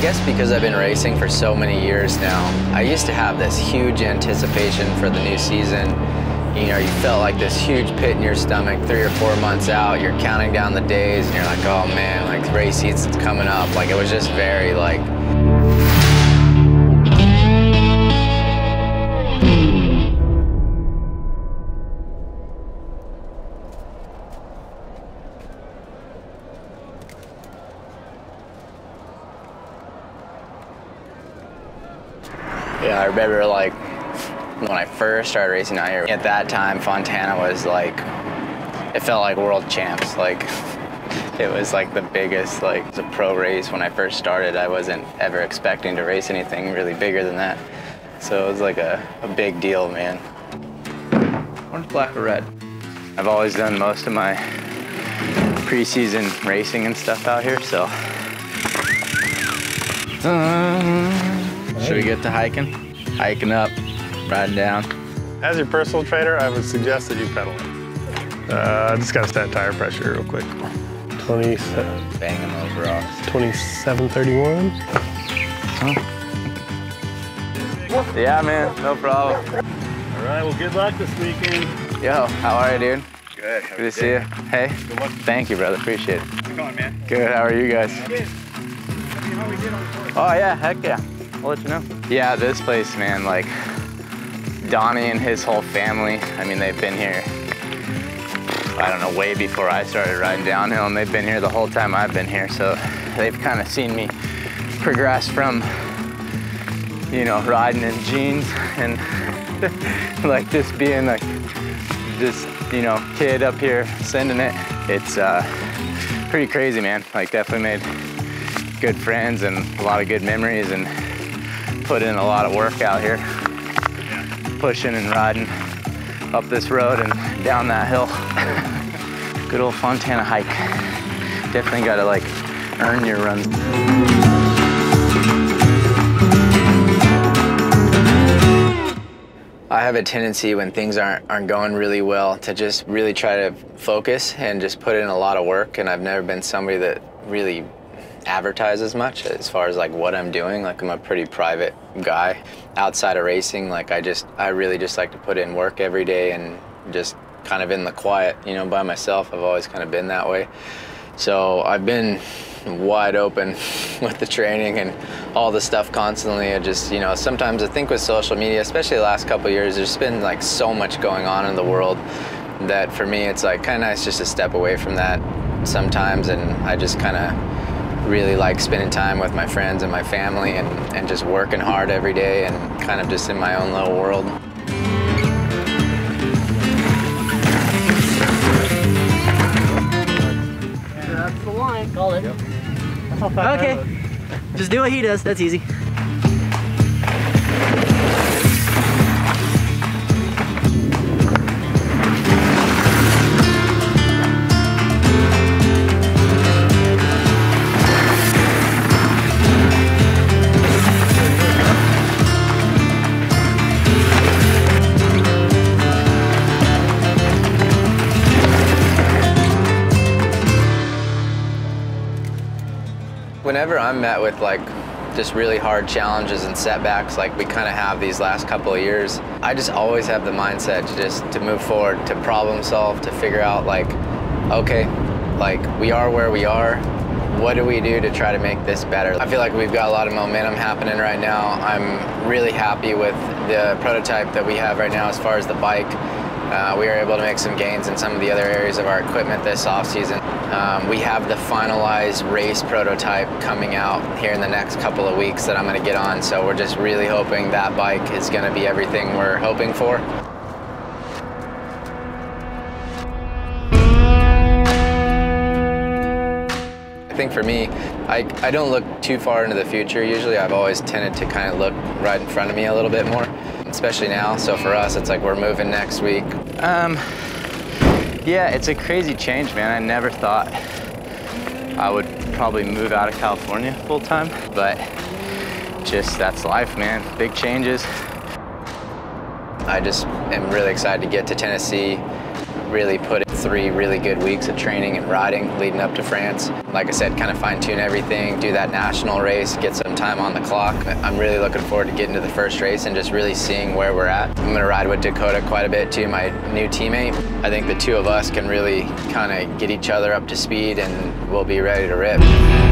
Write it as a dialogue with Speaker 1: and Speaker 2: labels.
Speaker 1: guess because I've been racing for so many years now, I used to have this huge anticipation for the new season. You know, you felt like this huge pit in your stomach three or four months out. You're counting down the days and you're like, oh man, like race season's coming up. Like it was just very like, Yeah, I remember like when I first started racing out here. At that time, Fontana was like, it felt like world champs. Like it was like the biggest like the pro race when I first started. I wasn't ever expecting to race anything really bigger than that. So it was like a, a big deal, man. Orange, black, or red? I've always done most of my preseason racing and stuff out here, so. Should we get to hiking? Hiking up, riding down.
Speaker 2: As your personal trainer, I would suggest that you pedal it. Uh, just gotta set tire pressure real quick. 27,
Speaker 1: Bang them over rocks.
Speaker 2: 2731. Huh?
Speaker 1: Yeah, man, no problem.
Speaker 2: All right, well, good luck this weekend.
Speaker 1: Yo, how are you, dude?
Speaker 3: Good.
Speaker 1: Good to see you. Hey,
Speaker 3: Good luck.
Speaker 1: thank you, brother. Appreciate it.
Speaker 3: How's it going, man?
Speaker 1: Good. How are you guys?
Speaker 3: Good. Tell me how we did on the course.
Speaker 1: Oh yeah, heck yeah. I'll let you know. Yeah, this place, man, like Donnie and his whole family, I mean, they've been here, I don't know, way before I started riding downhill, and they've been here the whole time I've been here, so they've kind of seen me progress from, you know, riding in jeans and like just being like this, you know, kid up here sending it. It's uh, pretty crazy, man. Like definitely made good friends and a lot of good memories and put in a lot of work out here pushing and riding up this road and down that hill good old fontana hike definitely gotta like earn your run. I have a tendency when things aren't aren't going really well to just really try to focus and just put in a lot of work. And I've never been somebody that really advertises much as far as like what I'm doing. Like I'm a pretty private guy. Outside of racing, like I just I really just like to put in work every day and just kind of in the quiet, you know, by myself. I've always kind of been that way. So I've been wide open with the training and all the stuff constantly. I just, you know, sometimes I think with social media, especially the last couple years, there's been like so much going on in the world that for me it's like kind of nice just to step away from that sometimes and I just kind of really like spending time with my friends and my family and, and just working hard every day and kind of just in my own little world.
Speaker 4: That's the line. Call it. Okay. Just do what he does. That's easy.
Speaker 1: Whenever I'm met with like just really hard challenges and setbacks like we kind of have these last couple of years, I just always have the mindset to just to move forward, to problem solve, to figure out like, okay, like we are where we are. What do we do to try to make this better? I feel like we've got a lot of momentum happening right now. I'm really happy with the prototype that we have right now as far as the bike. Uh, we were able to make some gains in some of the other areas of our equipment this off season. Um, we have the finalized race prototype coming out here in the next couple of weeks that I'm going to get on. So we're just really hoping that bike is going to be everything we're hoping for. I think for me, I, I don't look too far into the future. Usually I've always tended to kind of look right in front of me a little bit more, especially now. So for us, it's like we're moving next week. Um, yeah, it's a crazy change, man. I never thought I would probably move out of California full time, but just that's life, man. Big changes. I just am really excited to get to Tennessee, really put in three really good weeks of training and riding leading up to France. Like I said, kind of fine tune everything, do that national race, get some time on the clock. I'm really looking forward to getting to the first race and just really seeing where we're at. I'm gonna ride with Dakota quite a bit too, my new teammate. I think the two of us can really kind of get each other up to speed and we'll be ready to rip.